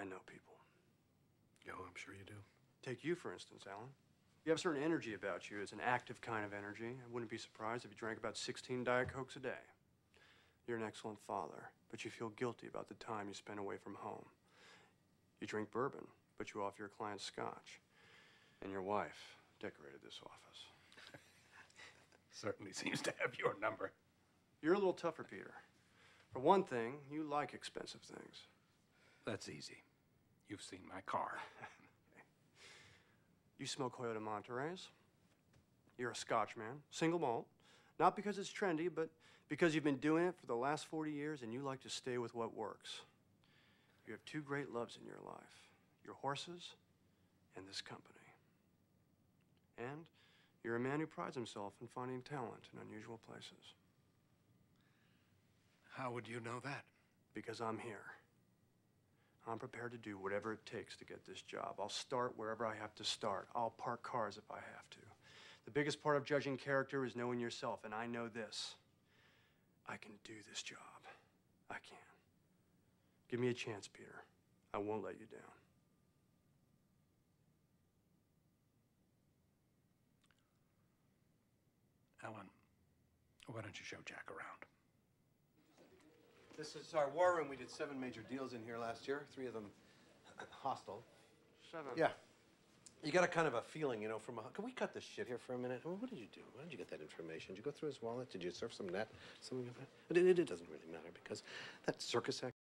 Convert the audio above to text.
I know people. Oh, I'm sure you do. Take you, for instance, Alan. You have a certain energy about you. It's an active kind of energy. I wouldn't be surprised if you drank about 16 Diet Cokes a day. You're an excellent father, but you feel guilty about the time you spend away from home. You drink bourbon, but you offer your clients scotch. And your wife decorated this office. Certainly seems to have your number. You're a little tougher, Peter. For one thing, you like expensive things. That's easy. You've seen my car. You smoke Toyota Monterey's. You're a Scotchman, single malt. Not because it's trendy, but because you've been doing it for the last 40 years and you like to stay with what works. You have two great loves in your life your horses and this company. And you're a man who prides himself in finding talent in unusual places. How would you know that? Because I'm here. I'm prepared to do whatever it takes to get this job. I'll start wherever I have to start. I'll park cars if I have to. The biggest part of judging character is knowing yourself, and I know this. I can do this job. I can. Give me a chance, Peter. I won't let you down. Alan, why don't you show Jack around? This is our war room. We did seven major deals in here last year, three of them hostile. Seven. Yeah. You got a kind of a feeling, you know, from a. Can we cut this shit here for a minute? What did you do? Why did you get that information? Did you go through his wallet? Did you surf some net? Something like that? It, it, it doesn't really matter because that circus act.